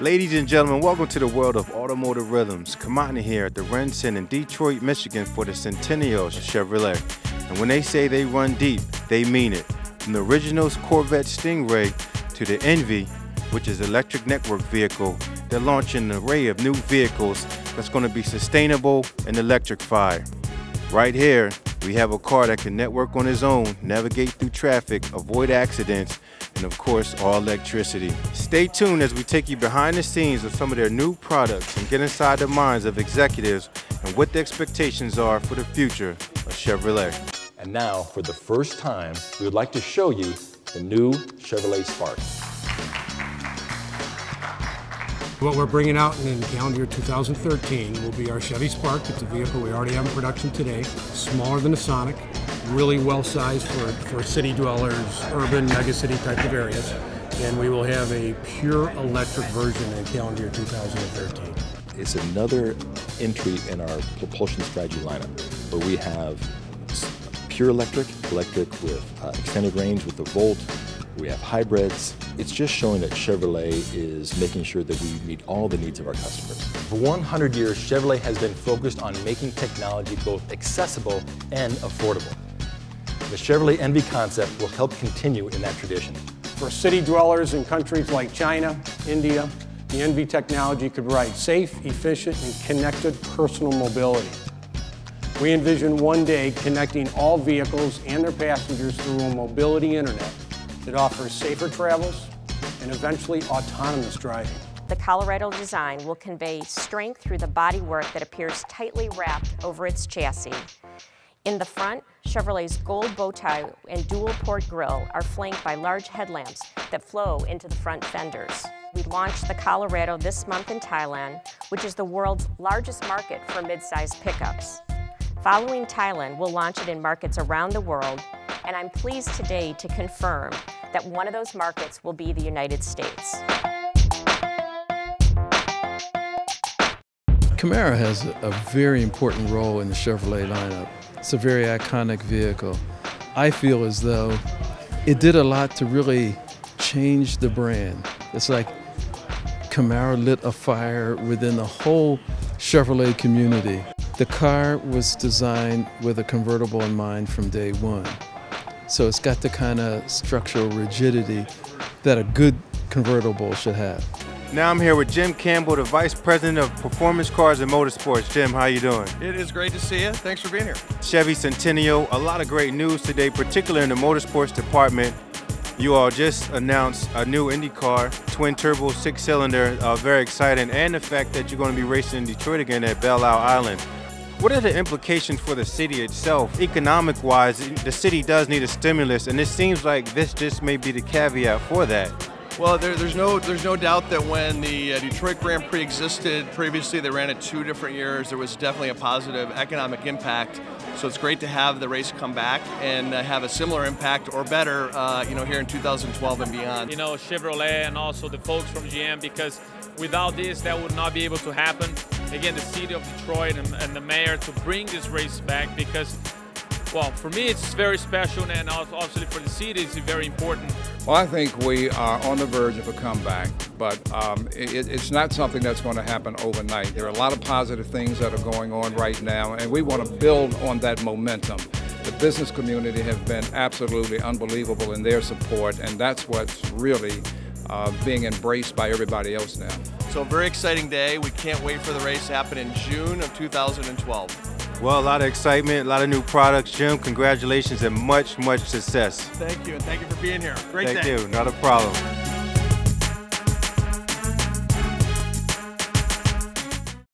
Ladies and gentlemen, welcome to the world of automotive rhythms. Kamani here at the RenCen in Detroit, Michigan for the Centennial Chevrolet. And when they say they run deep, they mean it. From the original Corvette Stingray to the En-V, which is electric network vehicle, they're launching an array of new vehicles that's going to be sustainable and electrified. Right here, we have a car that can network on its own, navigate through traffic, avoid accidents, and of course, all electricity. Stay tuned as we take you behind the scenes of some of their new products and get inside the minds of executives and what the expectations are for the future of Chevrolet. And now, for the first time, we would like to show you the new Chevrolet Spark. What we're bringing out in calendar year 2013 will be our Chevy Spark. It's a vehicle we already have in production today, smaller than a Sonic, really well sized for, for city dwellers, urban, megacity type of areas. And we will have a pure electric version in calendar year 2013. It's another entry in our propulsion strategy lineup where we have pure electric, electric with uh, extended range with the Volt, we have hybrids. It's just showing that Chevrolet is making sure that we meet all the needs of our customers. For 100 years, Chevrolet has been focused on making technology both accessible and affordable. The Chevrolet En-V concept will help continue in that tradition. For city dwellers in countries like China, India, the En-V technology could provide safe, efficient, and connected personal mobility. We envision one day connecting all vehicles and their passengers through a mobility internet that offers safer travels and eventually autonomous driving. The Colorado design will convey strength through the bodywork that appears tightly wrapped over its chassis. In the front, Chevrolet's gold bow tie and dual port grille are flanked by large headlamps that flow into the front fenders. We launched the Colorado this month in Thailand, which is the world's largest market for mid-sized pickups. Following Thailand, we'll launch it in markets around the world, and I'm pleased today to confirm that one of those markets will be the United States. Camaro has a very important role in the Chevrolet lineup. It's a very iconic vehicle. I feel as though it did a lot to really change the brand. It's like Camaro lit a fire within the whole Chevrolet community. The car was designed with a convertible in mind from day one. So it's got the kind of structural rigidity that a good convertible should have. Now I'm here with Jim Campbell, the Vice President of Performance Cars and Motorsports. Jim, how you doing? It is great to see you. Thanks for being here. Chevy Centennial, a lot of great news today, particularly in the motorsports department. You all just announced a new Indy car, twin turbo, six cylinder, uh, very exciting, and the fact that you're going to be racing in Detroit again at Belle Isle Island. What are the implications for the city itself? Economic wise, the city does need a stimulus, and it seems like this just may be the caveat for that. Well, there, there's no there's no doubt that when the uh, Detroit Grand Prix existed previously, they ran it two different years. There was definitely a positive economic impact. So it's great to have the race come back and uh, have a similar impact or better, uh, you know, here in 2012 and beyond. You know, Chevrolet and also the folks from GM because without this, that would not be able to happen again, the city of Detroit and, and the mayor to bring this race back because well, for me, it's very special, and obviously for the city, it's very important. Well, I think we are on the verge of a comeback, but um, it, it's not something that's going to happen overnight. There are a lot of positive things that are going on right now, and we want to build on that momentum. The business community has been absolutely unbelievable in their support, and that's what's really uh, being embraced by everybody else now. So, a very exciting day. We can't wait for the race to happen in June of 2012. Well, a lot of excitement, a lot of new products. Jim, congratulations and much, much success. Thank you, and thank you for being here. Great thank day. Thank you, not a problem.